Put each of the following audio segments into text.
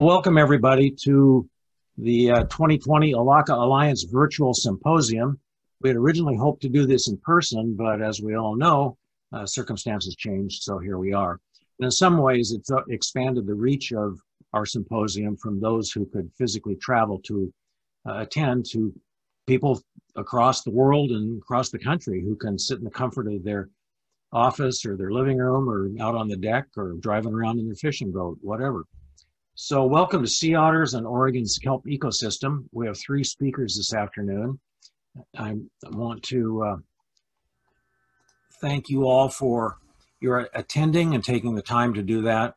Welcome, everybody, to the uh, 2020 Elakha Alliance Virtual Symposium. We had originally hoped to do this in person, but as we all know, uh, circumstances changed, so here we are. And in some ways, it's uh, expanded the reach of our symposium from those who could physically travel to uh, attend to people across the world and across the country who can sit in the comfort of their office or their living room or out on the deck or driving around in their fishing boat, whatever. So welcome to Sea Otters and Oregon's kelp ecosystem. We have three speakers this afternoon. I want to uh, thank you all for your attending and taking the time to do that.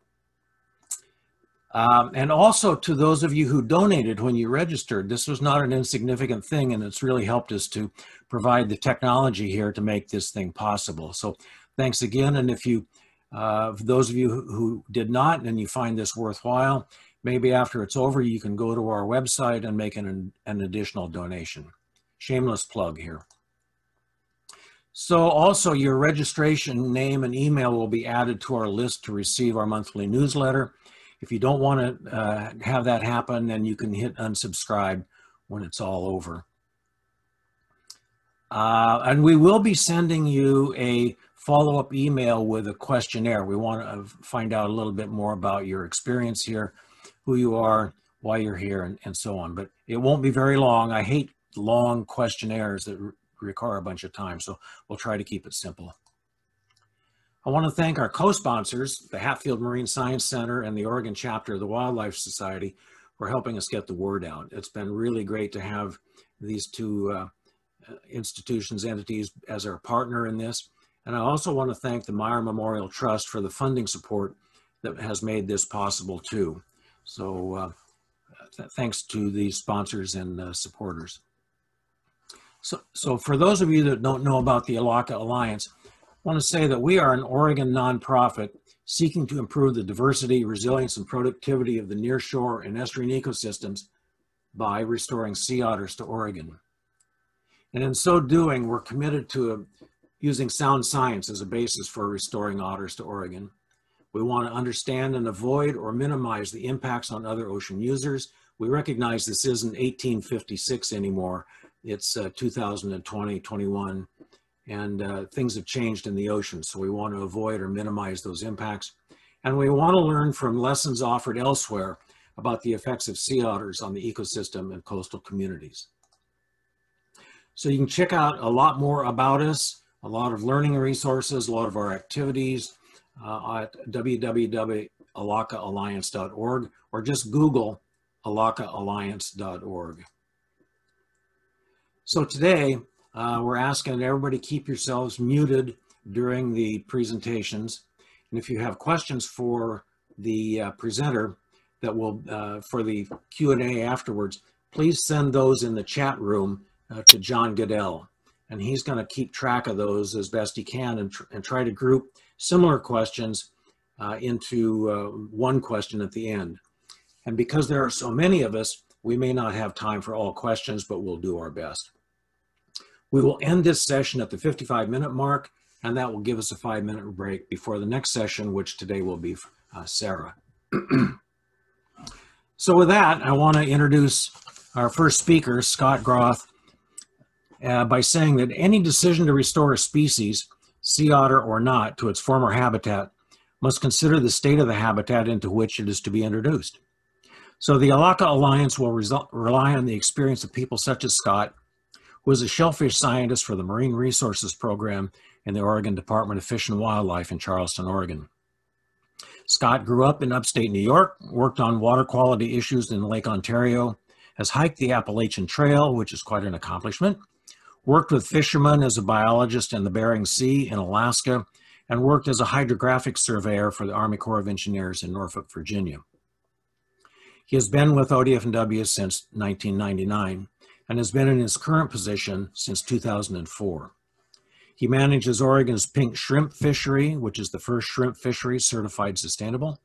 Um, and also to those of you who donated when you registered. This was not an insignificant thing and it's really helped us to provide the technology here to make this thing possible. So thanks again. And if you uh, for those of you who did not and you find this worthwhile, maybe after it's over, you can go to our website and make an, an additional donation. Shameless plug here. So also your registration name and email will be added to our list to receive our monthly newsletter. If you don't want to uh, have that happen, then you can hit unsubscribe when it's all over. Uh, and we will be sending you a follow-up email with a questionnaire. We want to find out a little bit more about your experience here, who you are, why you're here, and, and so on. But it won't be very long. I hate long questionnaires that re require a bunch of time, so we'll try to keep it simple. I want to thank our co-sponsors, the Hatfield Marine Science Center and the Oregon chapter of the Wildlife Society for helping us get the word out. It's been really great to have these two uh, institutions, entities as our partner in this. And I also want to thank the Meyer Memorial Trust for the funding support that has made this possible too. So uh, th thanks to the sponsors and uh, supporters. So, so for those of you that don't know about the Elakha Alliance, I want to say that we are an Oregon nonprofit seeking to improve the diversity, resilience, and productivity of the nearshore and estuarine ecosystems by restoring sea otters to Oregon. And in so doing, we're committed to a using sound science as a basis for restoring otters to Oregon. We want to understand and avoid or minimize the impacts on other ocean users. We recognize this isn't 1856 anymore. It's uh, 2020, 21, and uh, things have changed in the ocean. So we want to avoid or minimize those impacts. And we want to learn from lessons offered elsewhere about the effects of sea otters on the ecosystem and coastal communities. So you can check out a lot more about us a lot of learning resources, a lot of our activities uh, at www.elakhaalliance.org or just Google elakhaalliance.org. So today, uh, we're asking everybody keep yourselves muted during the presentations. And if you have questions for the uh, presenter that will, uh, for the Q&A afterwards, please send those in the chat room uh, to John Goodell and he's going to keep track of those as best he can and, tr and try to group similar questions uh, into uh, one question at the end. And because there are so many of us, we may not have time for all questions, but we'll do our best. We will end this session at the 55 minute mark, and that will give us a five minute break before the next session, which today will be uh, Sarah. so with that, I want to introduce our first speaker, Scott Groth, uh, by saying that any decision to restore a species, sea otter or not, to its former habitat must consider the state of the habitat into which it is to be introduced. So the Elakha Alliance will rely on the experience of people such as Scott, who is a shellfish scientist for the Marine Resources Program in the Oregon Department of Fish and Wildlife in Charleston, Oregon. Scott grew up in upstate New York, worked on water quality issues in Lake Ontario, has hiked the Appalachian Trail, which is quite an accomplishment, worked with fishermen as a biologist in the Bering Sea in Alaska, and worked as a hydrographic surveyor for the Army Corps of Engineers in Norfolk, Virginia. He has been with ODF&W since 1999 and has been in his current position since 2004. He manages Oregon's pink shrimp fishery, which is the first shrimp fishery certified sustainable,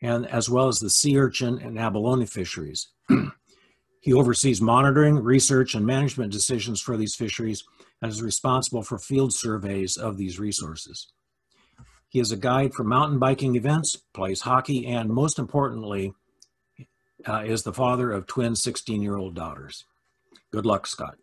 and as well as the sea urchin and abalone fisheries. He oversees monitoring, research, and management decisions for these fisheries and is responsible for field surveys of these resources. He is a guide for mountain biking events, plays hockey, and most importantly, uh, is the father of twin 16 year old daughters. Good luck, Scott.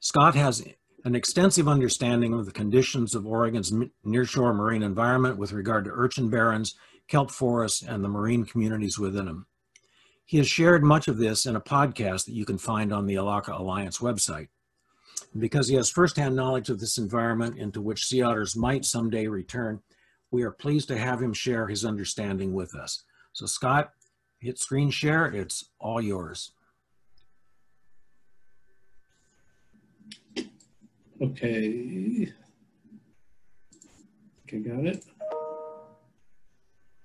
Scott has an extensive understanding of the conditions of Oregon's nearshore marine environment with regard to urchin barrens, kelp forests, and the marine communities within them. He has shared much of this in a podcast that you can find on the Elakha Alliance website. Because he has firsthand knowledge of this environment into which sea otters might someday return, we are pleased to have him share his understanding with us. So Scott, hit screen share, it's all yours. Okay. Okay, got it.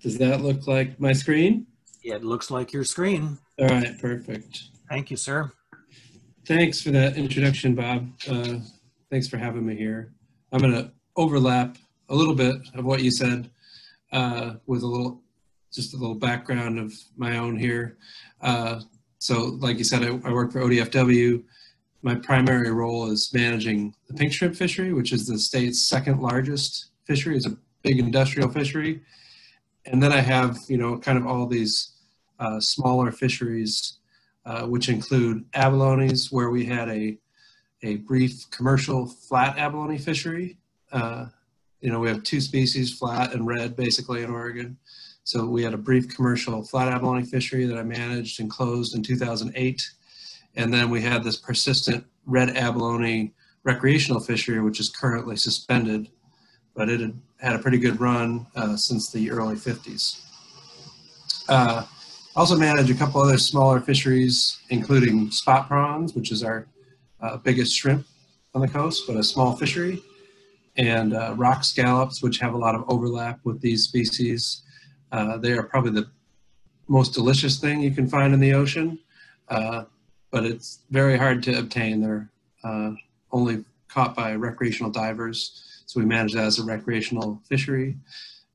Does that look like my screen? It looks like your screen. All right, perfect. Thank you, sir. Thanks for that introduction, Bob. Uh, thanks for having me here. I'm going to overlap a little bit of what you said uh, with a little, just a little background of my own here. Uh, so, like you said, I, I work for ODFW my primary role is managing the pink shrimp fishery, which is the state's second largest fishery. It's a big industrial fishery. And then I have, you know, kind of all these uh, smaller fisheries, uh, which include abalones, where we had a, a brief commercial flat abalone fishery. Uh, you know, we have two species, flat and red, basically in Oregon. So we had a brief commercial flat abalone fishery that I managed and closed in 2008. And then we had this persistent red abalone recreational fishery, which is currently suspended, but it had had a pretty good run uh, since the early 50s. Uh, also manage a couple other smaller fisheries, including spot prawns, which is our uh, biggest shrimp on the coast, but a small fishery, and uh, rock scallops, which have a lot of overlap with these species. Uh, they are probably the most delicious thing you can find in the ocean. Uh, but it's very hard to obtain. They're uh, only caught by recreational divers, so we manage that as a recreational fishery.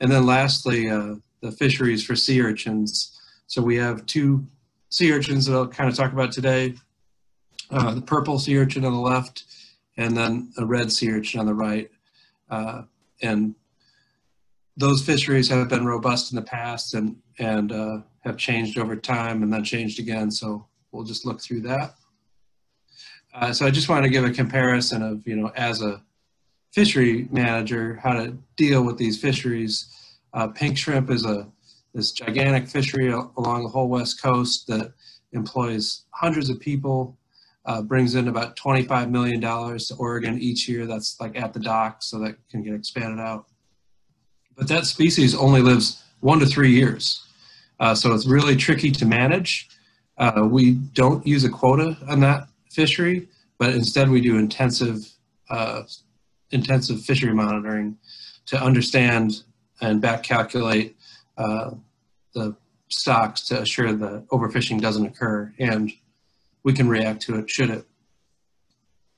And then lastly, uh, the fisheries for sea urchins. So we have two sea urchins that I'll kind of talk about today. Uh, the purple sea urchin on the left, and then a red sea urchin on the right. Uh, and those fisheries have been robust in the past and, and uh, have changed over time and then changed again. So we'll just look through that. Uh, so I just want to give a comparison of, you know, as a fishery manager, how to deal with these fisheries. Uh, pink shrimp is a this gigantic fishery along the whole west coast that employs hundreds of people, uh, brings in about $25 million to Oregon each year. That's like at the dock, so that can get expanded out. But that species only lives one to three years. Uh, so it's really tricky to manage. Uh, we don't use a quota on that fishery, but instead we do intensive, uh, intensive fishery monitoring to understand and back calculate the stocks to assure that overfishing doesn't occur and we can react to it should it.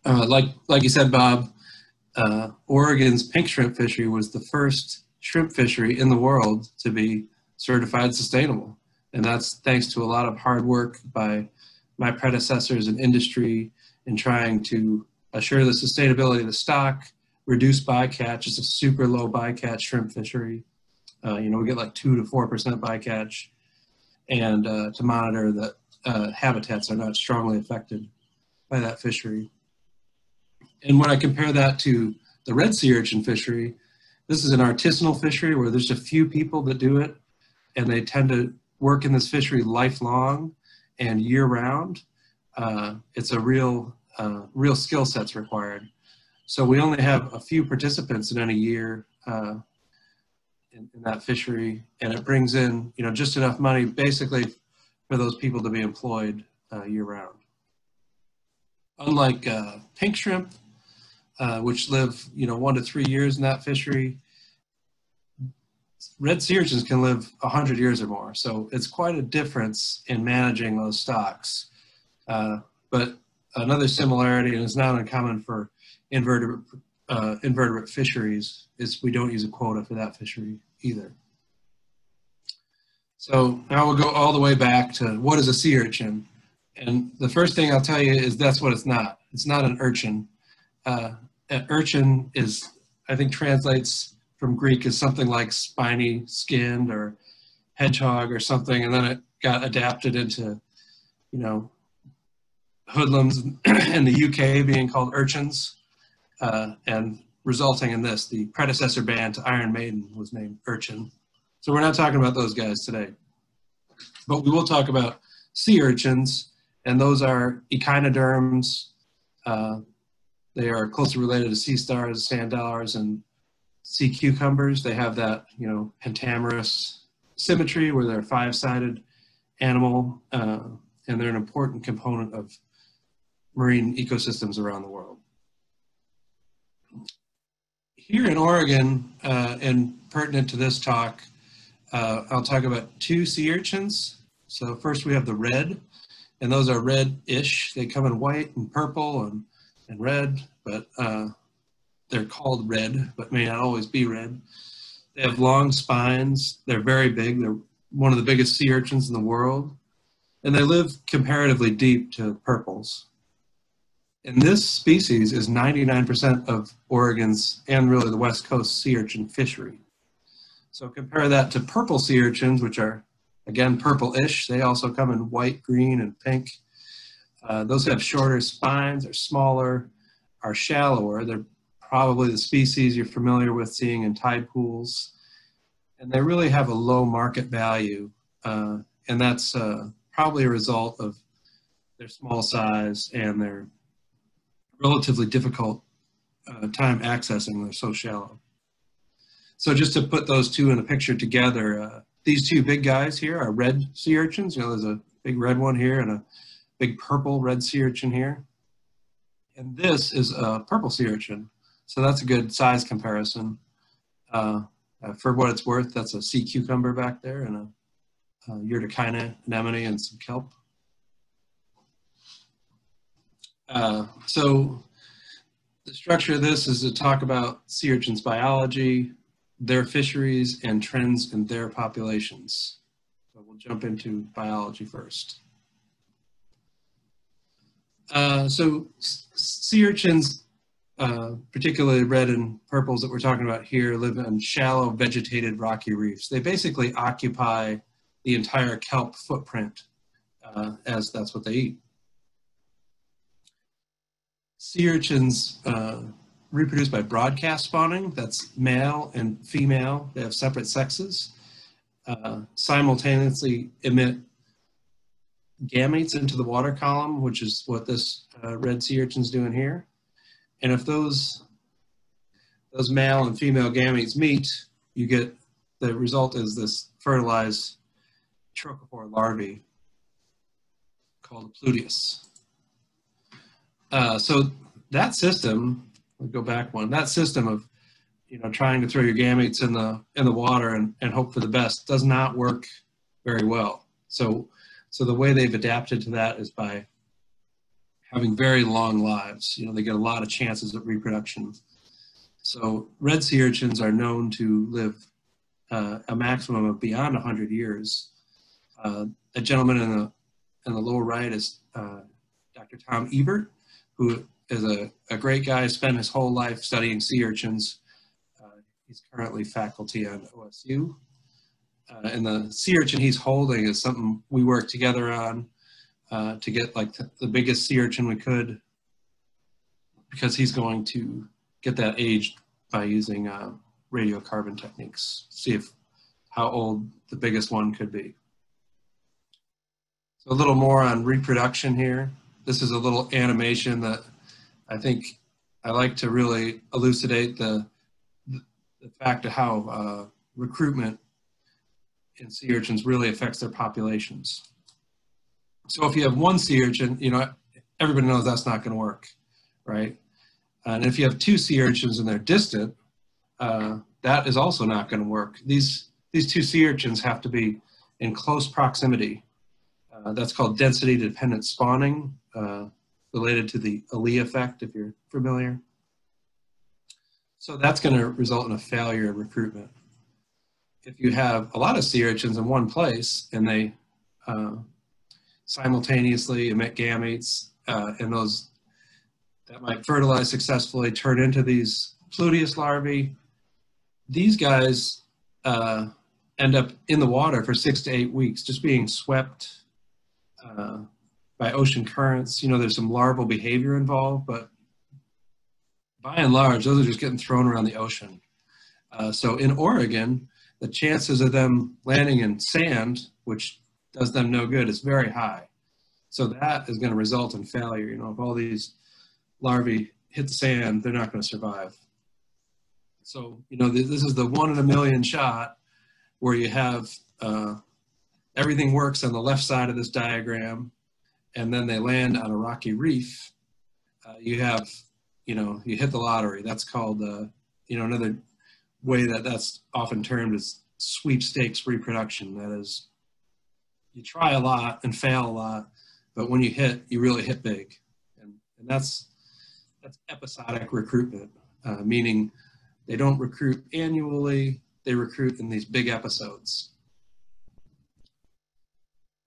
Uh, like, like you said, Bob, uh, Oregon's pink shrimp fishery was the first shrimp fishery in the world to be certified sustainable. And that's thanks to a lot of hard work by my predecessors in industry in trying to assure the sustainability of the stock, reduce bycatch. It's a super low bycatch shrimp fishery. Uh, you know, we get like two to four percent bycatch, and uh, to monitor that uh, habitats are not strongly affected by that fishery. And when I compare that to the red sea urchin fishery, this is an artisanal fishery where there's a few people that do it, and they tend to work in this fishery lifelong and year round, uh, it's a real, uh, real skill sets required. So we only have a few participants in any year uh, in, in, that fishery, and it brings in, you know, just enough money basically for those people to be employed uh, year round. Unlike uh, pink shrimp, uh, which live, you know, one to three years in that fishery, red sea urchins can live 100 years or more. So it's quite a difference in managing those stocks. Uh, but another similarity, and it's not uncommon for invertebrate, uh, invertebrate fisheries, is we don't use a quota for that fishery either. So now we'll go all the way back to what is a sea urchin? And the first thing I'll tell you is that's what it's not. It's not an urchin. Uh, an urchin is, I think translates from Greek as something like spiny skinned or hedgehog or something, and then it got adapted into, you know, hoodlums in the UK being called urchins, uh, and resulting in this. The predecessor band to Iron Maiden was named Urchin. So we're not talking about those guys today. But we will talk about sea urchins, and those are echinoderms. Uh, they are closely related to sea stars, sand dollars, and sea cucumbers. They have that, you know, pentamerous symmetry where they're five-sided animal, uh, and they're an important component of marine ecosystems around the world. Here in Oregon, uh, and pertinent to this talk, uh, I'll talk about two sea urchins. So first we have the red, and those are red-ish. They come in white and purple and, and red, but uh, they're called red, but may not always be red. They have long spines. They're very big. They're one of the biggest sea urchins in the world. And they live comparatively deep to purples. And this species is 99% of Oregon's and really the West Coast sea urchin fishery. So compare that to purple sea urchins, which are, again, purple-ish. They also come in white, green, and pink. Uh, those have shorter spines, are smaller, are shallower. They're probably the species you're familiar with seeing in tide pools. And they really have a low market value. Uh, and that's uh, probably a result of their small size and their relatively difficult uh, time accessing. They're so shallow. So just to put those two in a picture together, uh, these two big guys here are red sea urchins. You know, there's a big red one here and a big purple red sea urchin here. And this is a purple sea urchin. So that's a good size comparison. Uh, uh, for what it's worth, that's a sea cucumber back there and a, a urticina anemone and some kelp. Uh, so the structure of this is to talk about sea urchins biology, their fisheries, and trends in their populations. So we'll jump into biology first. Uh, so sea urchins uh, particularly red and purples that we're talking about here, live in shallow vegetated rocky reefs. They basically occupy the entire kelp footprint uh, as that's what they eat. Sea urchins uh, reproduce by broadcast spawning, that's male and female, they have separate sexes, uh, simultaneously emit gametes into the water column, which is what this uh, red sea urchin's doing here. And if those, those male and female gametes meet, you get, the result is this fertilized trochophore larvae called a pluteus. Uh, so that system, go back one, that system of, you know, trying to throw your gametes in the, in the water and, and hope for the best does not work very well. So, so the way they've adapted to that is by having very long lives. You know, they get a lot of chances at reproduction. So red sea urchins are known to live uh, a maximum of beyond 100 years. Uh, a gentleman in the, in the lower right is uh, Dr. Tom Ebert, who is a, a great guy, spent his whole life studying sea urchins. Uh, he's currently faculty on OSU. Uh, and the sea urchin he's holding is something we work together on uh, to get like the biggest sea urchin we could because he's going to get that aged by using uh, radiocarbon techniques, see if how old the biggest one could be. So a little more on reproduction here. This is a little animation that I think I like to really elucidate the, the, fact of how uh, recruitment in sea urchins really affects their populations. So if you have one sea urchin, you know, everybody knows that's not going to work, right? And if you have two sea urchins and they're distant, uh, that is also not going to work. These, these two sea urchins have to be in close proximity. Uh, that's called density dependent spawning, uh, related to the Allee effect, if you're familiar. So that's going to result in a failure of recruitment. If you have a lot of sea urchins in one place and they uh, simultaneously emit gametes, and those that might fertilize successfully turn into these pluteus larvae. These guys uh, end up in the water for six to eight weeks, just being swept uh, by ocean currents. You know, there's some larval behavior involved, but by and large, those are just getting thrown around the ocean. Uh, so in Oregon, the chances of them landing in sand, which does them no good, is very high. So that is going to result in failure. You know, if all these larvae hit the sand, they're not going to survive. So, you know, this is the one in a million shot where you have uh, everything works on the left side of this diagram, and then they land on a rocky reef. Uh, you have, you know, you hit the lottery. That's called, uh, you know, another way that that's often termed is sweepstakes reproduction. That is, you try a lot and fail a lot, but when you hit, you really hit big. And, and that's, that's episodic recruitment, uh, meaning they don't recruit annually, they recruit in these big episodes.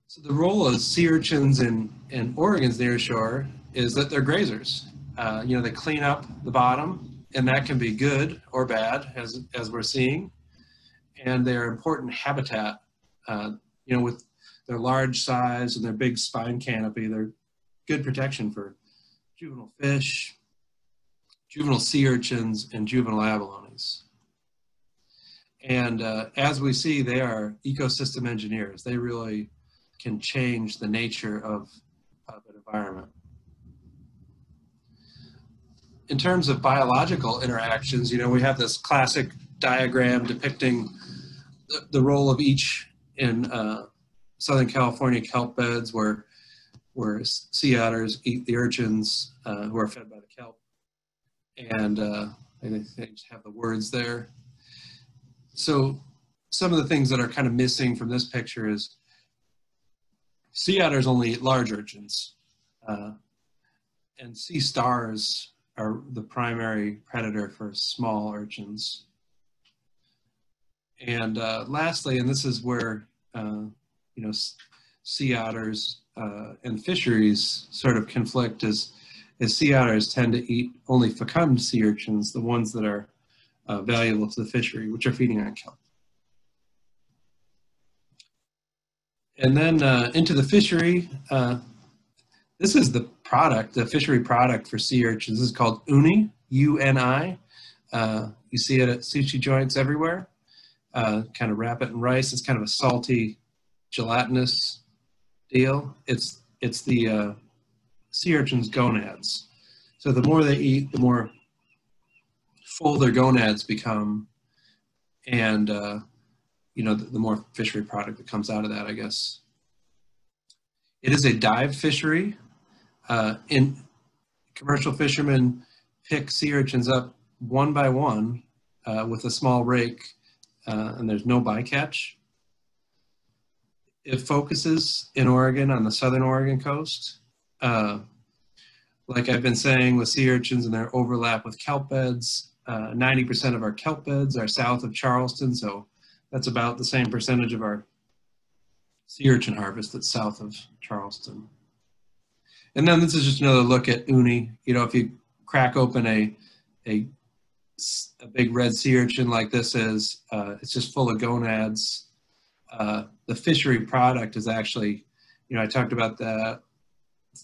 So the role of sea urchins in, in Oregon's nearshore is that they're grazers. Uh, you know, they clean up the bottom, and that can be good or bad, as, as we're seeing. And they're important habitat. Uh, you know, with their large size and their big spine canopy, they're good protection for juvenile fish, juvenile sea urchins, and juvenile abalones. And uh, as we see, they are ecosystem engineers. They really can change the nature of, of an environment. In terms of biological interactions, you know, we have this classic diagram depicting the, the role of each in uh, Southern California kelp beds where, where sea otters eat the urchins uh, who are fed by the kelp and uh, I just have the words there. So some of the things that are kind of missing from this picture is sea otters only eat large urchins, uh, and sea stars are the primary predator for small urchins. And uh, lastly, and this is where uh, you know sea otters uh, and fisheries sort of conflict, is is sea otters tend to eat only fecund sea urchins, the ones that are uh, valuable to the fishery, which are feeding on kelp. And then uh, into the fishery, uh, this is the product, the fishery product for sea urchins. This is called uni, U-N-I. Uh, you see it at sushi joints everywhere. Uh, kind of wrap it in rice. It's kind of a salty, gelatinous deal. It's, it's the uh, sea urchins' gonads. So the more they eat, the more full their gonads become, and uh, you know the, the, more fishery product that comes out of that, I guess. It is a dive fishery. Uh, in commercial fishermen pick sea urchins up one by one uh, with a small rake, uh, and there's no bycatch. It focuses in Oregon on the southern Oregon coast uh, like I've been saying with sea urchins and their overlap with kelp beds, 90% uh, of our kelp beds are south of Charleston, so that's about the same percentage of our sea urchin harvest that's south of Charleston. And then this is just another look at uni. You know, if you crack open a, a, a big red sea urchin like this is, uh, it's just full of gonads. Uh, the fishery product is actually, you know, I talked about the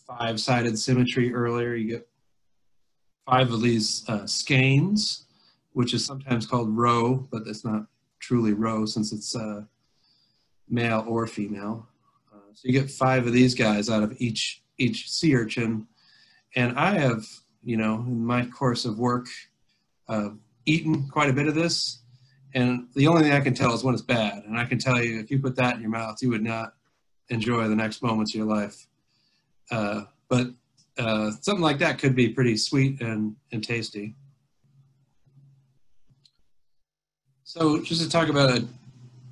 five-sided symmetry earlier. You get five of these uh, skeins, which is sometimes called roe, but it's not truly roe since it's uh, male or female. Uh, so you get five of these guys out of each each sea urchin. And I have, you know, in my course of work, uh, eaten quite a bit of this. And the only thing I can tell is when it's bad. And I can tell you, if you put that in your mouth, you would not enjoy the next moments of your life. Uh, but uh, something like that could be pretty sweet and, and tasty. So just to talk about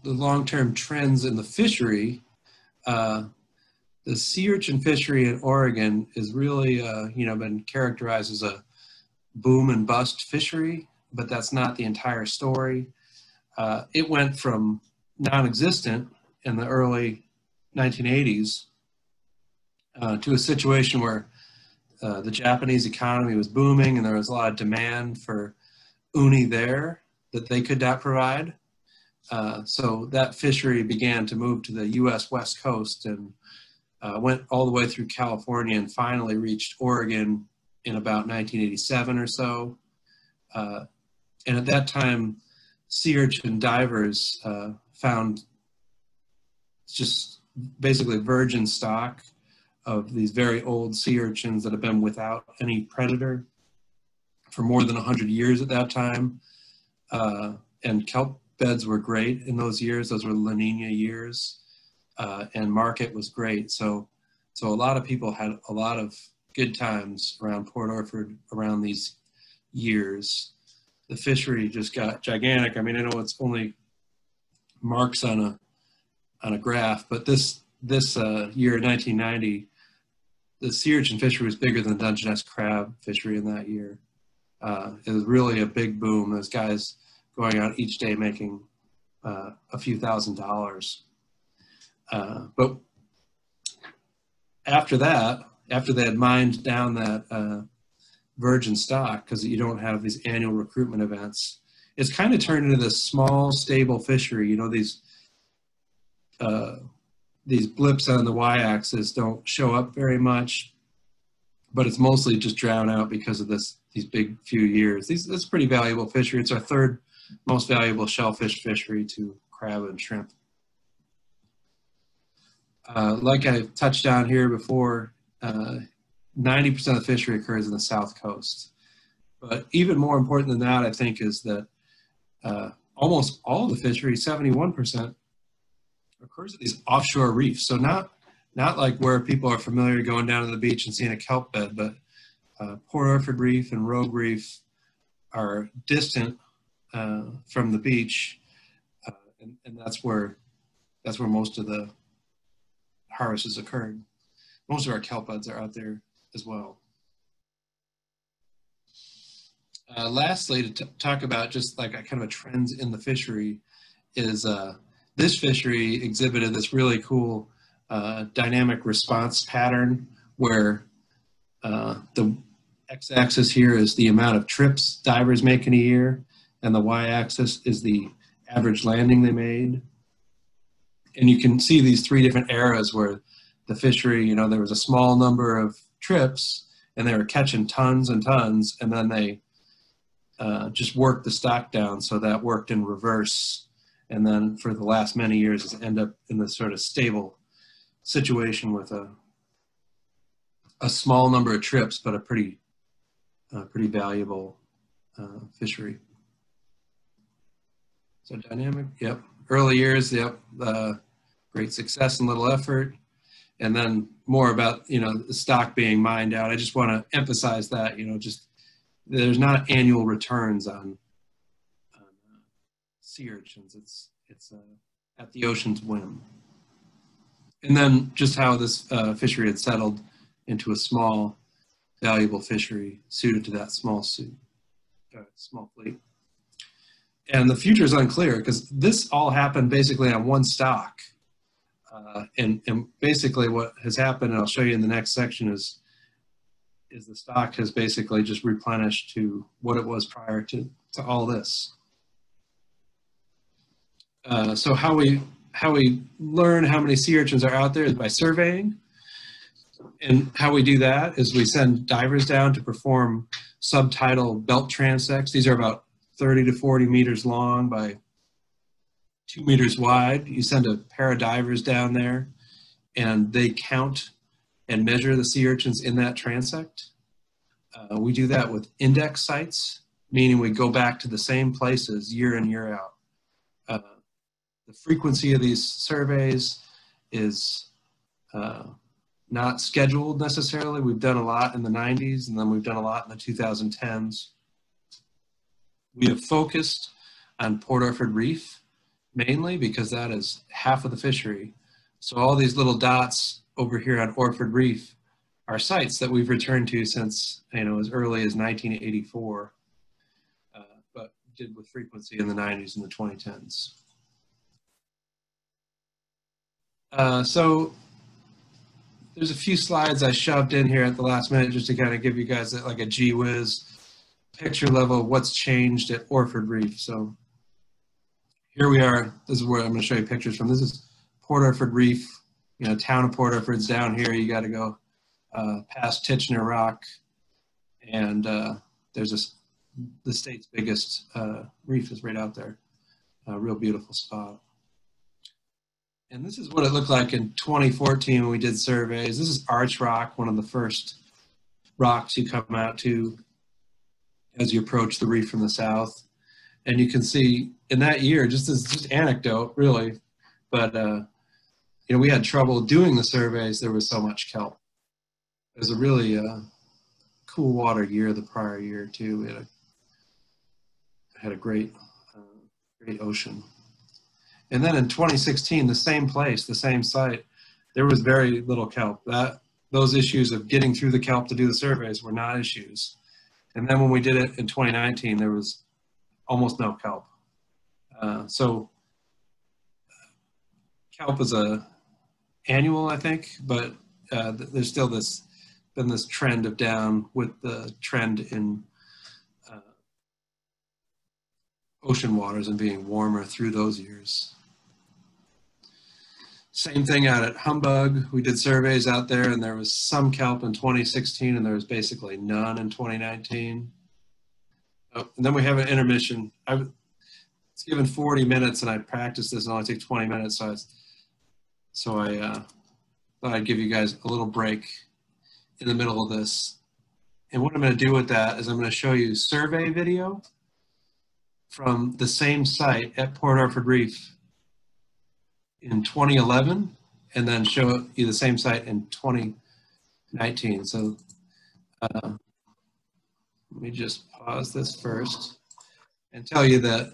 the long-term trends in the fishery, uh, the sea urchin fishery in Oregon is really, uh, you know, been characterized as a boom and bust fishery, but that's not the entire story. Uh, it went from non-existent in the early 1980s uh, to a situation where uh, the Japanese economy was booming and there was a lot of demand for uni there that they could not provide. Uh, so that fishery began to move to the U.S. West Coast and uh, went all the way through California and finally reached Oregon in about 1987 or so. Uh, and at that time, sea urchin divers uh, found just basically virgin stock of these very old sea urchins that have been without any predator for more than 100 years at that time. Uh, and kelp beds were great in those years. Those were La Nina years. Uh, and market was great. So, so a lot of people had a lot of good times around Port Orford around these years. The fishery just got gigantic. I mean, I know it's only marks on a on a graph, but this this uh, year, 1990, the sea urchin fishery was bigger than Dungeness crab fishery in that year. Uh, it was really a big boom. Those guys going out each day making uh, a few thousand dollars. Uh, but after that, after they had mined down that uh, virgin stock, because you don't have these annual recruitment events, it's kind of turned into this small, stable fishery. You know, these uh, these blips on the y-axis don't show up very much, but it's mostly just drowned out because of this these big few years. These, this is pretty valuable fishery. It's our third most valuable shellfish fishery to crab and shrimp. Uh, like I touched on here before, 90% uh, of the fishery occurs in the south coast. But even more important than that, I think, is that uh, almost all the fishery, 71%, occurs at these offshore reefs. So not not like where people are familiar going down to the beach and seeing a kelp bed, but uh, Port Orford Reef and Rogue Reef are distant uh, from the beach, uh, and, and, that's where that's where most of the harvest has occurred. Most of our kelp beds are out there as well. Uh, lastly, to talk about just like a kind of a trends in the fishery is uh, this fishery exhibited this really cool uh, dynamic response pattern where uh, the x-axis here is the amount of trips divers make in a year and the y-axis is the average landing they made. And you can see these three different eras where the fishery, you know, there was a small number of trips and they were catching tons and tons and then they uh, just worked the stock down. So that worked in reverse. And then for the last many years it's end up in this sort of stable situation with a a small number of trips but a pretty uh, pretty valuable uh, fishery so dynamic yep early years yep uh, great success and little effort and then more about you know the stock being mined out i just want to emphasize that you know just there's not annual returns on sea urchins. It's it's uh, at the ocean's whim. And then just how this uh, fishery had settled into a small, valuable fishery suited to that small suit, uh, small fleet. And the future is unclear because this all happened basically on one stock. Uh, and, and basically what has happened, and I'll show you in the next section, is is the stock has basically just replenished to what it was prior to, to all this. Uh, so how we how we learn how many sea urchins are out there is by surveying. And how we do that is we send divers down to perform subtidal belt transects. These are about 30 to 40 meters long by two meters wide. You send a pair of divers down there and they count and measure the sea urchins in that transect. Uh, we do that with index sites, meaning we go back to the same places year in, year out. Uh, the frequency of these surveys is uh, not scheduled necessarily. We've done a lot in the 90s and then we've done a lot in the 2010s. We have focused on Port Orford Reef mainly because that is half of the fishery. So all these little dots over here on Orford Reef are sites that we've returned to since, you know, as early as 1984, uh, but did with frequency in the 90s and the 2010s. Uh, so there's a few slides I shoved in here at the last minute just to kind of give you guys like a gee whiz picture level what's changed at Orford Reef. So here we are. This is where I'm going to show you pictures from. This is Port Orford Reef. You know, town of Port Orford's down here. You got to go uh, past Tichenor Rock, and uh, there's this the state's biggest uh, reef is right out there. A real beautiful spot. And this is what it looked like in 2014 when we did surveys. This is Arch Rock, one of the first rocks you come out to as you approach the reef from the south. And you can see in that year, just as just anecdote, really, but uh, you know, we had trouble doing the surveys. There was so much kelp. It was a really uh, cool water year the prior year too. We had a, had a great, uh, great ocean. And then in 2016, the same place, the same site, there was very little kelp. That those issues of getting through the kelp to do the surveys were not issues. And then when we did it in 2019, there was almost no kelp. Uh, so kelp is a annual, I think, but uh, there's still this been this trend of down with the trend in uh, ocean waters and being warmer through those years. Same thing out at Humbug. We did surveys out there and there was some kelp in 2016 and there was basically none in 2019. Oh, and then we have an intermission. I was it's given 40 minutes and I practiced this and only take 20 minutes. So I, so I uh, thought I'd give you guys a little break in the middle of this. And what I'm going to do with that is I'm going to show you survey video from the same site at Port Orford Reef in 2011 and then show you the same site in 2019. So uh, let me just pause this first and tell you that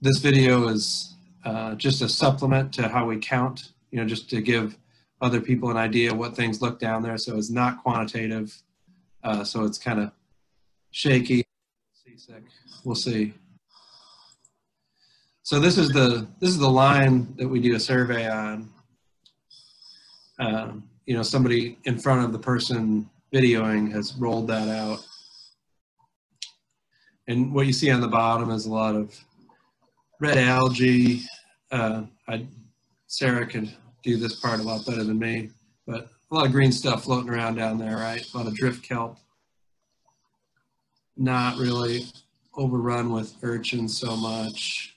this video is uh, just a supplement to how we count, you know, just to give other people an idea what things look down there. So it's not quantitative. Uh, so it's kind of shaky. We'll see. So this is the this is the line that we do a survey on. Um, you know, somebody in front of the person videoing has rolled that out. And what you see on the bottom is a lot of red algae. Uh, I, Sarah could do this part a lot better than me, but a lot of green stuff floating around down there, right? A lot of drift kelp. Not really overrun with urchins so much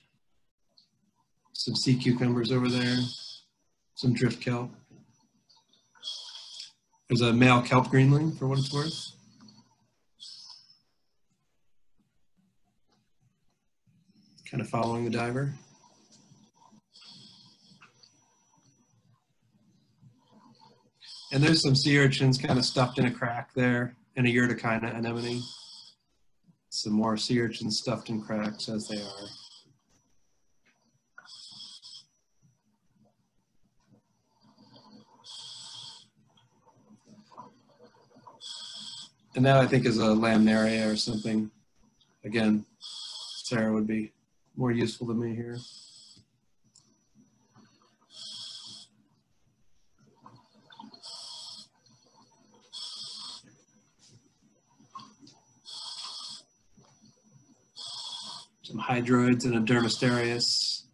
some sea cucumbers over there, some drift kelp. There's a male kelp greenling for what it's worth. Kind of following the diver. And there's some sea urchins kind of stuffed in a crack there and a Urticina anemone. Some more sea urchins stuffed in cracks as they are. And that I think is a laminaria or something. Again, Sarah would be more useful to me here. Some hydroids and a dermasterias.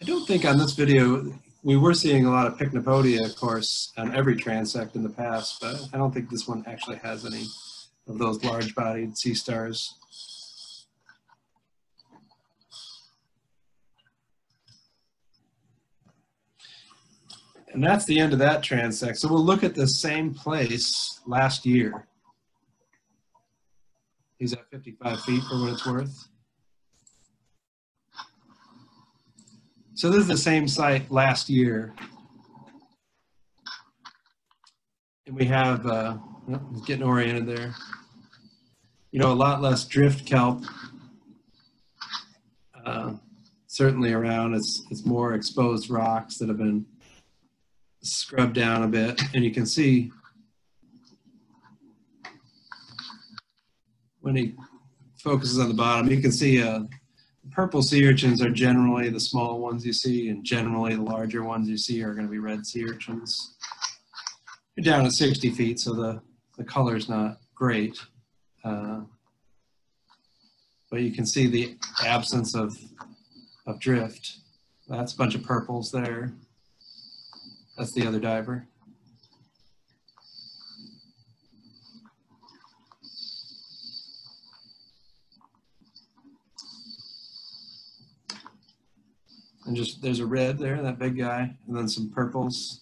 I don't think on this video we were seeing a lot of pycnopodia, of course, on every transect in the past, but I don't think this one actually has any of those large-bodied sea stars. And that's the end of that transect. So we'll look at the same place last year. He's at 55 feet for what it's worth. So this is the same site last year. And we have, uh, oh, getting oriented there. You know, a lot less drift kelp. Uh, certainly around, it's, it's more exposed rocks that have been scrubbed down a bit. And you can see when he focuses on the bottom, you can see uh, purple sea urchins are generally the small ones you see, and generally the larger ones you see are going to be red sea urchins. You're down at 60 feet, so the, the color's not great. Uh, but you can see the absence of, of drift. That's a bunch of purples there. That's the other diver. And just, there's a red there, that big guy, and then some purples.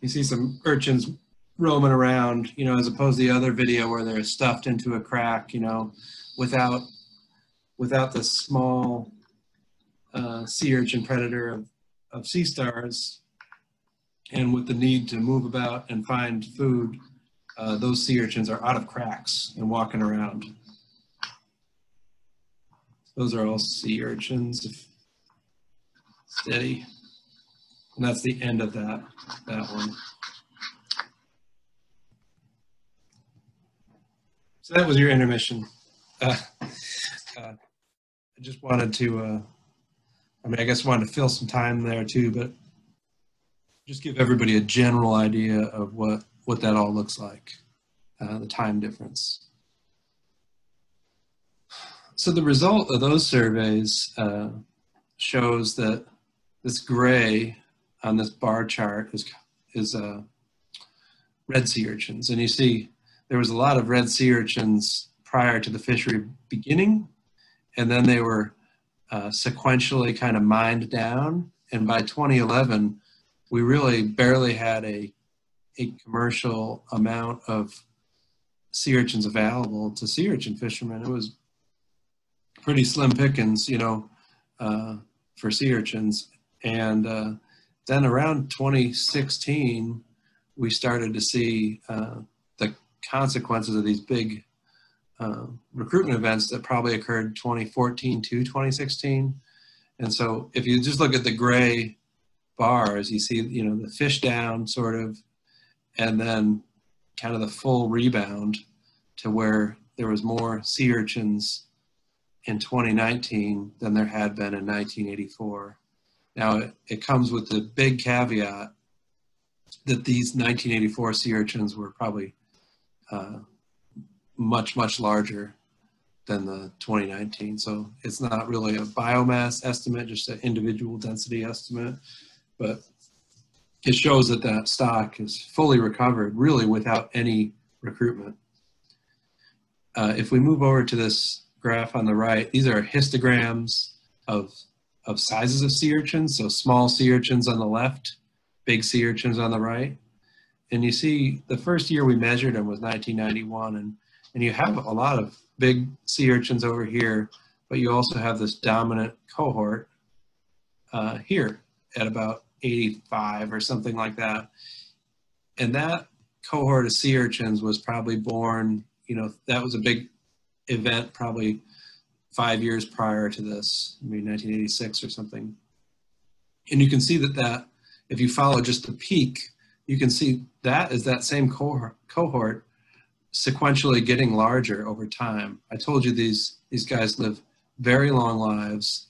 You see some urchins roaming around, you know, as opposed to the other video where they're stuffed into a crack, you know, without without the small uh, sea urchin predator of, of sea stars, and with the need to move about and find food, uh, those sea urchins are out of cracks and walking around. Those are all sea urchins. Steady. And that's the end of that, that one. So that was your intermission. Uh, uh, I just wanted to, uh, I mean, I guess wanted to fill some time there too, but just give everybody a general idea of what, what that all looks like, uh, the time difference. So the result of those surveys uh, shows that this gray on this bar chart is, is uh, red sea urchins. And you see there was a lot of red sea urchins prior to the fishery beginning, and then they were uh, sequentially kind of mined down. And by 2011, we really barely had a, a commercial amount of sea urchins available to sea urchin fishermen. It was pretty slim pickings, you know, uh, for sea urchins. And uh, then around 2016, we started to see uh, consequences of these big uh, recruitment events that probably occurred 2014 to 2016. And so if you just look at the gray bars, you see, you know, the fish down sort of, and then kind of the full rebound to where there was more sea urchins in 2019 than there had been in 1984. Now, it, it comes with the big caveat that these 1984 sea urchins were probably uh, much, much larger than the 2019. So it's not really a biomass estimate, just an individual density estimate, but it shows that that stock is fully recovered really without any recruitment. Uh, if we move over to this graph on the right, these are histograms of of sizes of sea urchins. So small sea urchins on the left, big sea urchins on the right. And you see the first year we measured them was 1991. And, and you have a lot of big sea urchins over here, but you also have this dominant cohort uh, here at about 85 or something like that. And that cohort of sea urchins was probably born, you know, that was a big event probably five years prior to this, maybe 1986 or something. And you can see that that, if you follow just the peak, you can see that is that same cohort, cohort sequentially getting larger over time. I told you these, these guys live very long lives.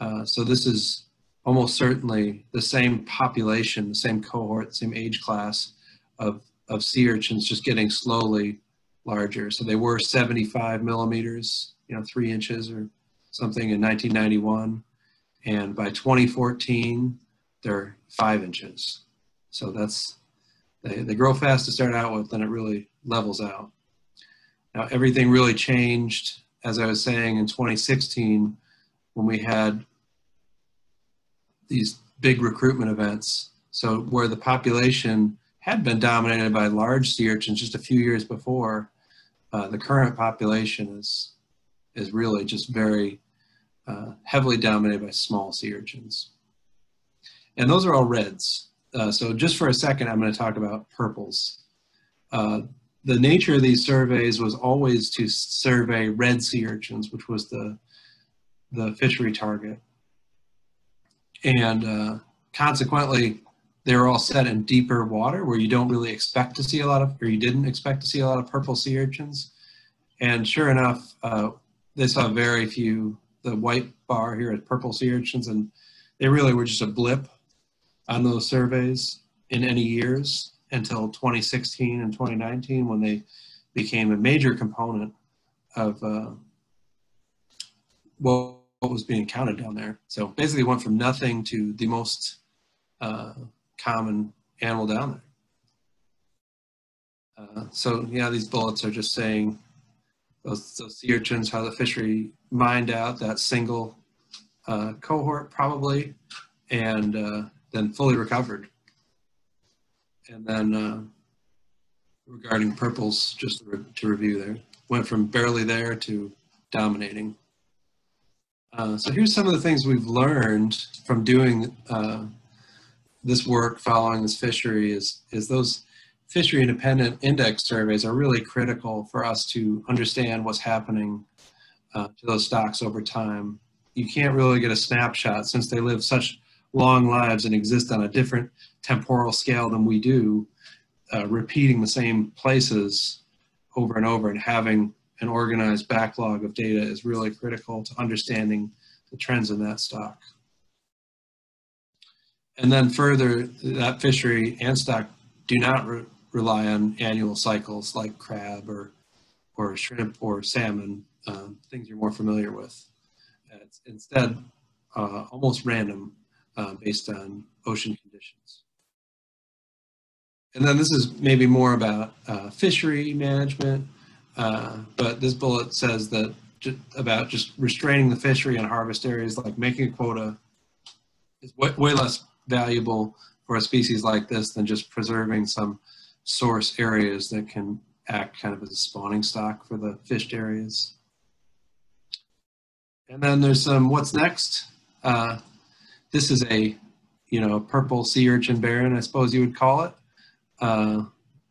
Uh, so this is almost certainly the same population, the same cohort, same age class of, of sea urchins just getting slowly larger. So they were 75 millimeters you know, three inches or something in 1991. And by 2014, they're five inches. So that's, they, they grow fast to start out with, then it really levels out. Now, everything really changed, as I was saying, in 2016 when we had these big recruitment events. So where the population had been dominated by large sea urchins just a few years before, uh, the current population is is really just very uh, heavily dominated by small sea urchins. And those are all reds. Uh, so just for a second, I'm going to talk about purples. Uh, the nature of these surveys was always to survey red sea urchins, which was the, the fishery target. And uh, consequently, they were all set in deeper water where you don't really expect to see a lot of, or you didn't expect to see a lot of purple sea urchins. And sure enough, uh, they saw very few, the white bar here is purple sea urchins, and they really were just a blip on those surveys in any years until 2016 and 2019 when they became a major component of uh, what was being counted down there. So basically went from nothing to the most uh, common animal down there. Uh, so yeah, these bullets are just saying those, those sea urchins, how the fishery mined out that single uh, cohort probably, and uh, then fully recovered. And then uh, regarding purples, just to, re to, review there, went from barely there to dominating. Uh, so here's some of the things we've learned from doing uh, this work following this fishery is, is those fishery independent index surveys are really critical for us to understand what's happening uh, to those stocks over time. You can't really get a snapshot since they live such long lives and exist on a different temporal scale than we do, uh, repeating the same places over and over and having an organized backlog of data is really critical to understanding the trends in that stock. And then further, that fishery and stock do not re rely on annual cycles like crab or, or shrimp or salmon, um, things you're more familiar with. It's instead uh, almost random uh, based on ocean conditions. And then this is maybe more about uh, fishery management, uh, but this bullet says that about just restraining the fishery on harvest areas, like making a quota, is way, way less valuable for a species like this than just preserving some source areas that can act kind of as a spawning stock for the fished areas. And then there's some what's next. Uh, this is a, you know, purple sea urchin barren, I suppose you would call it. Uh,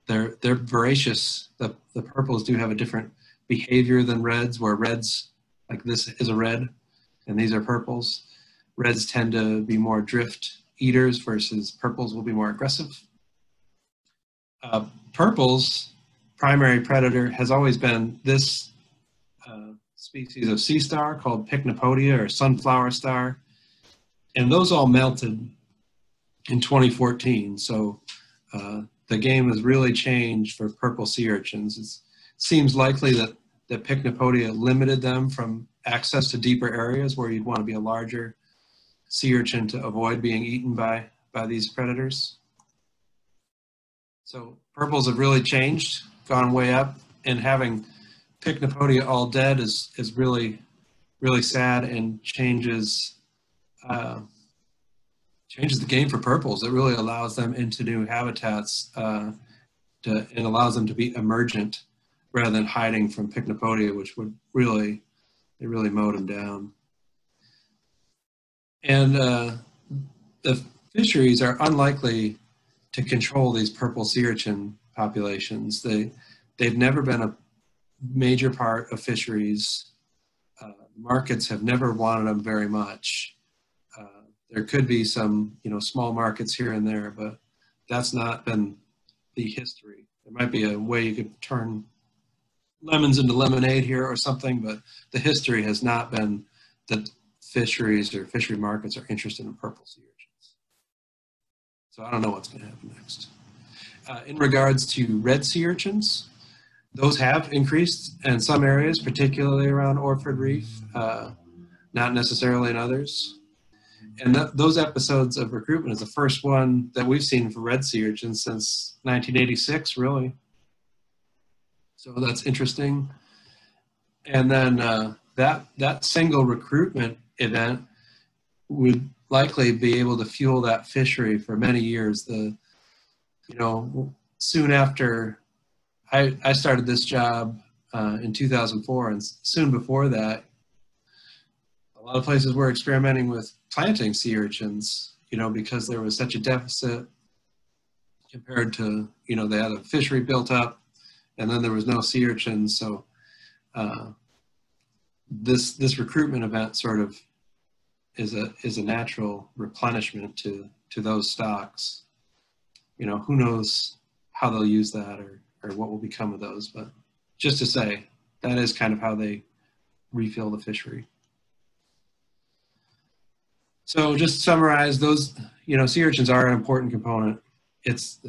they're they're voracious. The the purples do have a different behavior than reds, where reds like this is a red, and these are purples. Reds tend to be more drift eaters versus purples will be more aggressive. Uh, purples primary predator has always been this uh, species of sea star called Pycnopodia or sunflower star. And those all melted in 2014. So uh, the game has really changed for purple sea urchins. It seems likely that, that Pycnopodia limited them from access to deeper areas where you'd want to be a larger sea urchin to avoid being eaten by, by these predators. So purples have really changed, gone way up, and having Pycnopodia all dead is, is really, really sad and changes, uh, changes the game for purples. It really allows them into new habitats uh, to, and allows them to be emergent rather than hiding from Pycnopodia, which would really, they really mowed them down. And uh, the fisheries are unlikely to control these purple sea urchin populations. They, they've never been a major part of fisheries. Uh, markets have never wanted them very much. There could be some, you know, small markets here and there, but that's not been the history. There might be a way you could turn lemons into lemonade here or something, but the history has not been that fisheries or fishery markets are interested in purple sea urchins. So I don't know what's going to happen next. Uh, in regards to red sea urchins, those have increased in some areas, particularly around Orford Reef, uh, not necessarily in others. And th those episodes of recruitment is the first one that we've seen for red sea urchins since 1986, really. So that's interesting. And then uh, that that single recruitment event would likely be able to fuel that fishery for many years. The, you know, soon after I, I started this job uh, in 2004, and soon before that, a lot of places were experimenting with planting sea urchins, you know, because there was such a deficit compared to, you know, they had a fishery built up and then there was no sea urchins. So uh, this, this recruitment event sort of is a is a natural replenishment to to those stocks. you know, who knows how they'll use that or, or what will become of those. But just to say, that is kind of how they refill the fishery. So just summarize, those, you know, sea urchins are an important component. It's,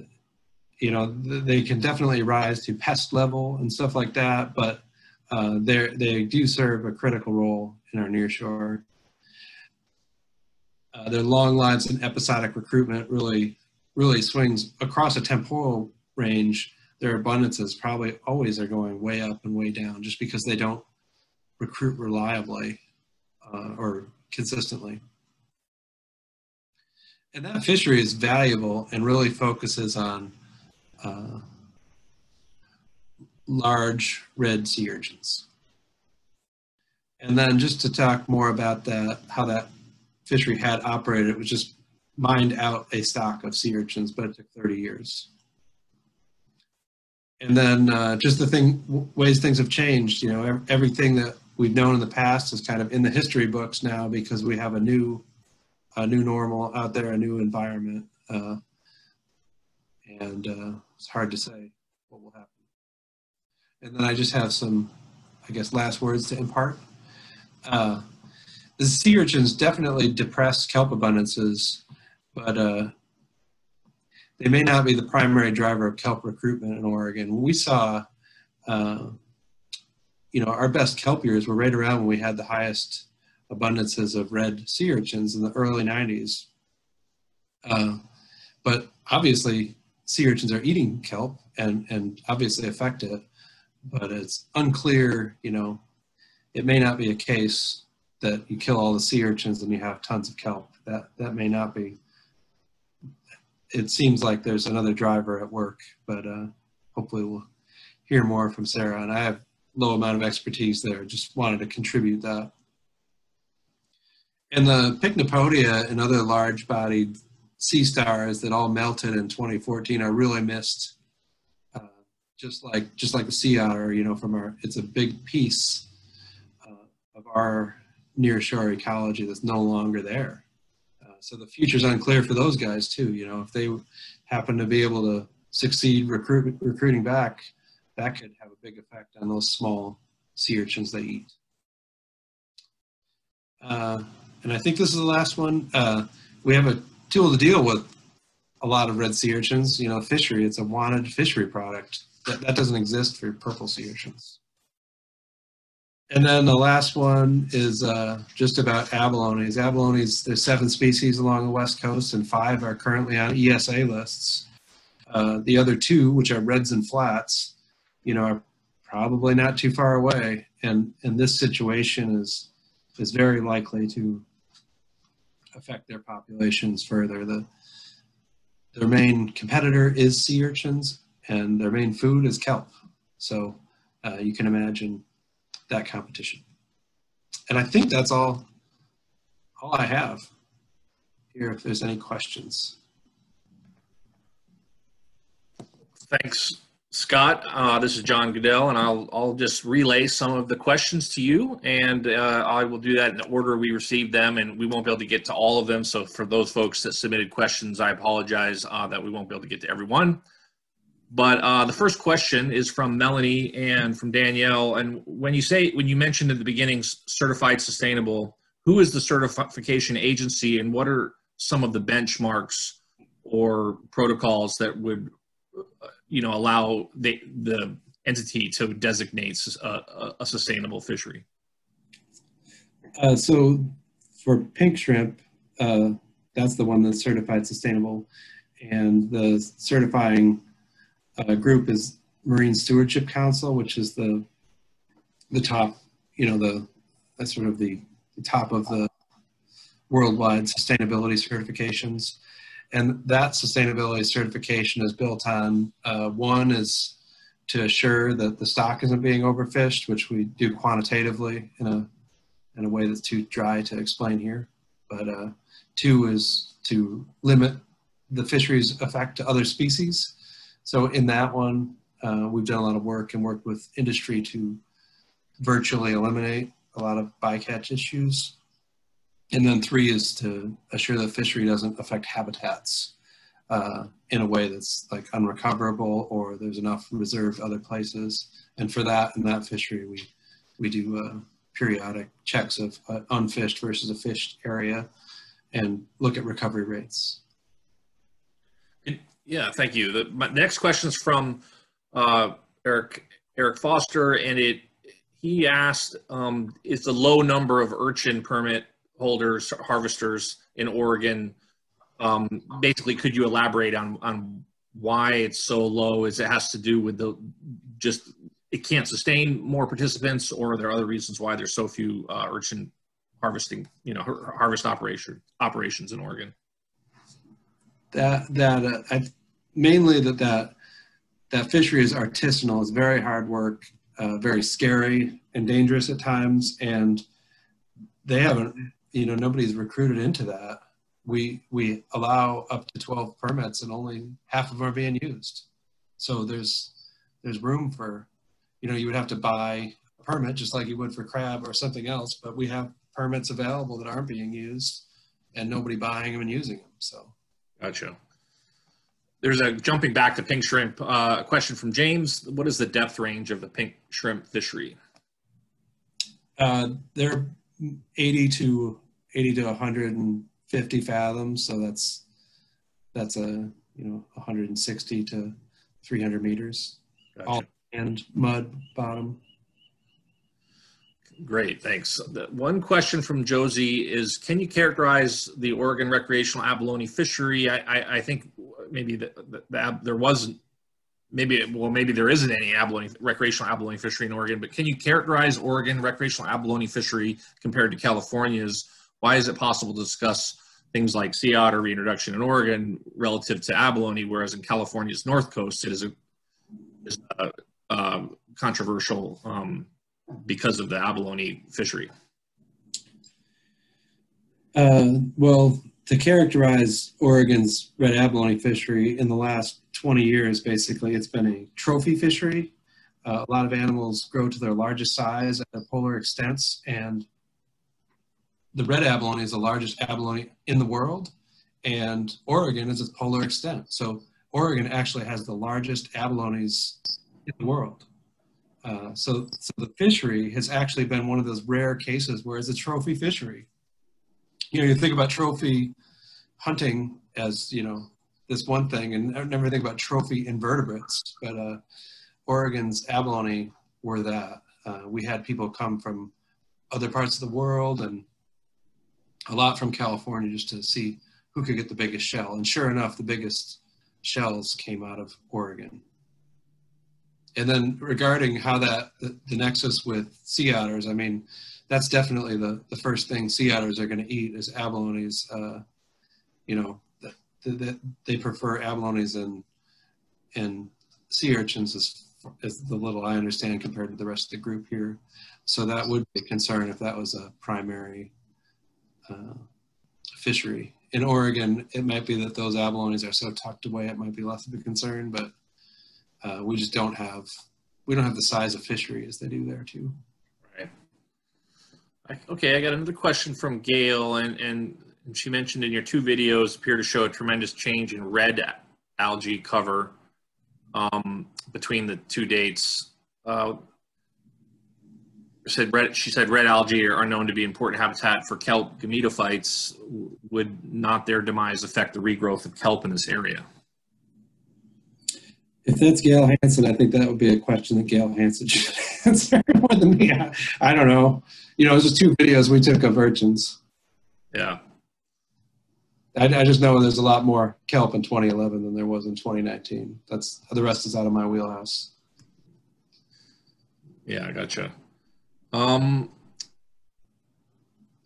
you know, they can definitely rise to pest level and stuff like that, but uh, they do serve a critical role in our nearshore. Uh, their long lives and episodic recruitment really, really swings across a temporal range. Their abundances probably always are going way up and way down just because they don't recruit reliably uh, or consistently. And that fishery is valuable and really focuses on uh, large red sea urchins. And then just to talk more about that, how that fishery had operated, it was just mined out a stock of sea urchins, but it took 30 years. And then uh, just the thing, ways things have changed, you know, everything that we've known in the past is kind of in the history books now because we have a new, a new normal out there, a new environment. Uh, and uh, it's hard to say what will happen. And then I just have some, I guess, last words to impart. Uh, the sea urchins definitely depress kelp abundances, but uh, they may not be the primary driver of kelp recruitment in Oregon. We saw, uh, you know, our best kelp years were right around when we had the highest abundances of red sea urchins in the early 90s. Uh, but obviously, sea urchins are eating kelp and, and obviously affect it but it's unclear, you know, it may not be a case that you kill all the sea urchins and you have tons of kelp. That, that may not be. It seems like there's another driver at work, but uh, hopefully we'll hear more from Sarah. And I have low amount of expertise there, just wanted to contribute that. And the Pycnopodia and other large-bodied sea stars that all melted in 2014 are really missed just like just like the sea otter, you know, from our it's a big piece uh, of our nearshore ecology that's no longer there. Uh, so the future's unclear for those guys too. You know, if they happen to be able to succeed recruit, recruiting back, that could have a big effect on those small sea urchins they eat. Uh, and I think this is the last one. Uh, we have a tool to deal with a lot of red sea urchins. You know, fishery, it's a wanted fishery product that, that doesn't exist for purple sea urchins. And then the last one is uh, just about abalones. Abalones, there's seven species along the west coast and five are currently on ESA lists. Uh, the other two, which are reds and flats, you know, are probably not too far away. And, and this situation is, is very likely to affect their populations further. The, their main competitor is sea urchins, and their main food is kelp. So uh, you can imagine that competition. And I think that's all, all I have here if there's any questions. Thanks, Scott. Uh, this is John Goodell, and I'll, I'll just relay some of the questions to you, and uh, I will do that in the order we received them, and we won't be able to get to all of them. So for those folks that submitted questions, I apologize uh, that we won't be able to get to everyone. But uh, the first question is from Melanie and from Danielle. And when you say, when you mentioned at the beginning, certified sustainable, who is the certification agency and what are some of the benchmarks or protocols that would, you know, allow the, the entity to designate a, a sustainable fishery? Uh, so for pink shrimp, uh, that's the one that's certified sustainable. And the certifying uh, group is Marine Stewardship Council, which is the the top, you know, the that's sort of the, the top of the worldwide sustainability certifications. And that sustainability certification is built on uh, one is to assure that the stock isn't being overfished, which we do quantitatively in a in a way that's too dry to explain here. But uh, two is to limit the fisheries effect to other species. So in that one, uh, we've done a lot of work and worked with industry to virtually eliminate a lot of bycatch issues. And then three is to assure that fishery doesn't affect habitats. uh, in a way that's like unrecoverable or there's enough reserved other places. And for that, in that fishery, we, we do uh, periodic checks of uh, unfished versus a fished area and look at recovery rates. Yeah, thank you. The my next question is from uh, Eric Eric Foster, and it he asked, um, "Is the low number of urchin permit holders, harvesters in Oregon? Um, basically, could you elaborate on on why it's so low? Is it has to do with the just it can't sustain more participants, or are there other reasons why there's so few uh, urchin harvesting, you know, har- harvest operation operations in Oregon?" That that uh, I mainly that that that fishery is artisanal. It's very hard work, uh, very scary and dangerous at times, and they haven't. You know, nobody's recruited into that. We we allow up to 12 permits, and only half of them are being used. So there's there's room for, you know, you would have to buy a permit just like you would for crab or something else, but we have permits available that aren't being used, and nobody buying them and using them. So. Gotcha. There's a jumping back to pink shrimp. Uh, a question from James: What is the depth range of the pink shrimp fishery? Uh, they're 80 to 80 to 150 fathoms, so that's that's a you know 160 to 300 meters, Gotcha. all and mud bottom. Great, thanks. The one question from Josie is: Can you characterize the Oregon recreational abalone fishery? I, I, I think maybe the, the, the there wasn't. Maybe well, maybe there isn't any abalone recreational abalone fishery in Oregon. But can you characterize Oregon recreational abalone fishery compared to California's? Why is it possible to discuss things like sea otter reintroduction in Oregon relative to abalone, whereas in California's north coast it is a, is a, um, controversial um, because of the abalone fishery? Uh, well, to characterize Oregon's red abalone fishery in the last 20 years, basically, it's been a trophy fishery. Uh, a lot of animals grow to their largest size at their polar extents, and the red abalone is the largest abalone in the world, and Oregon is its polar extent. So Oregon actually has the largest abalones in the world. Uh, so, so the fishery has actually been one of those rare cases where it's a trophy fishery. You know, you think about trophy hunting as you know this one thing, and I never think about trophy invertebrates. But uh, Oregon's abalone were that. Uh, we had people come from other parts of the world and a lot from California just to see who could get the biggest shell. And sure enough, the biggest shells came out of Oregon. And then regarding how that the, the, nexus with sea otters, I mean, that's definitely the, the first thing sea otters are going to eat is abalones. Uh, you know, that they prefer abalones and and sea urchins is, is the little I understand compared to the rest of the group here. So that would be a concern if that was a primary uh, fishery. In Oregon, it might be that those abalones are so tucked away, it might be less of a concern, but uh, we just don't have we don't have the size of fishery as they do there too. Right. Okay, I got another question from Gail, and and she mentioned in your two videos appear to show a tremendous change in red algae cover um, between the two dates. Uh, said red, she said red algae are known to be important habitat for kelp gametophytes. Would not their demise affect the regrowth of kelp in this area? If that's Gayle Hansen, I think that would be a question that Gayle Hansen should answer more than me. I, I don't know. You know, it was just two videos we took of urchins. Yeah. I, I, just know there's a lot more kelp in 2011 than there was in 2019. That's the rest is out of my wheelhouse. Yeah, I gotcha. Um,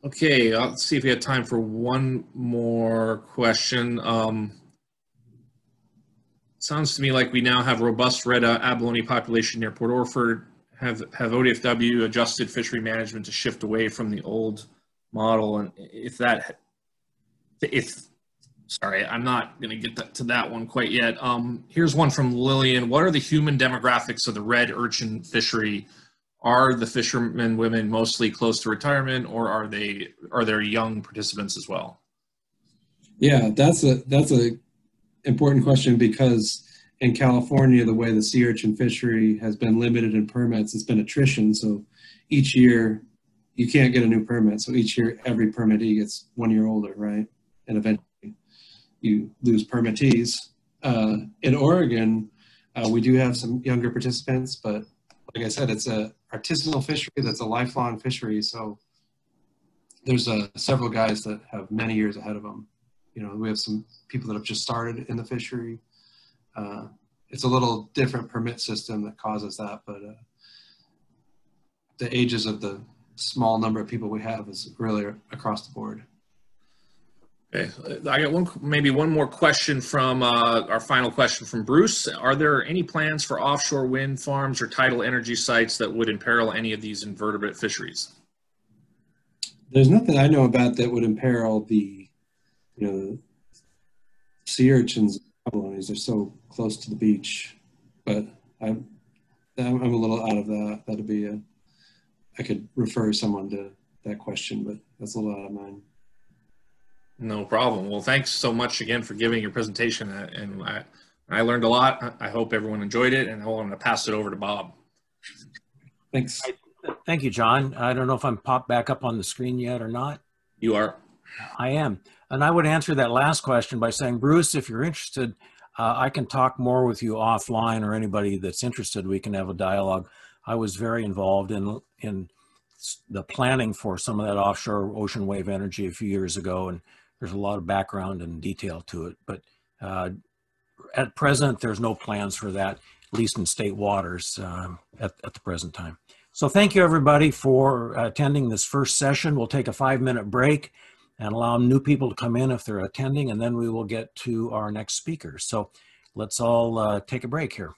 okay, let's see if we have time for one more question. Um, sounds to me like we now have robust red abalone population near Port Orford. Have have ODFW adjusted fishery management to shift away from the old model? And if that, if sorry, I'm not going to get to that one quite yet. Um, here's one from Lillian. What are the human demographics of the red urchin fishery? Are the fishermen women mostly close to retirement, or are they are there young participants as well? Yeah, that's a that's a important question because in California, the way the sea urchin fishery has been limited in permits, it's been attrition. So each year you can't get a new permit. So each year every permittee gets one year older, right? And eventually you lose permittees. Uh, in Oregon, uh, we do have some younger participants, but like I said, it's a artisanal fishery that's a lifelong fishery. So there's uh, several guys that have many years ahead of them. You know, we have some people that have just started in the fishery. Uh, it's a little different permit system that causes that, but uh, the ages of the small number of people we have is really across the board. Okay, I got one, maybe one more question from, uh, our final question from Bruce. Are there any plans for offshore wind farms or tidal energy sites that would imperil any of these invertebrate fisheries? There's nothing I know about that would imperil the, you know, sea urchins colonies. They're so close to the beach, but I'm, I'm a little out of that. That'd be a, I could refer someone to that question, but that's a little out of mine. No problem. Well, thanks so much again for giving your presentation uh, and I, I learned a lot. I- I hope everyone enjoyed it and I'm going to pass it over to Bob. Thanks. Thank you, John. I don't know if I'm popped back up on the screen yet or not. You are. I am. And I would answer that last question by saying, Bruce, if you're interested, uh, I can talk more with you offline or anybody that's interested. We can have a dialogue. I was very involved in, in the planning for some of that offshore ocean wave energy a few years ago. And there's a lot of background and detail to it. But uh, at present, there's no plans for that, at least in state waters um, at, at the present time. So thank you, everybody, for attending this first session. We'll take a five-minute break and allow new people to come in if they're attending, and then we will get to our next speaker. So let's all uh, take a break here.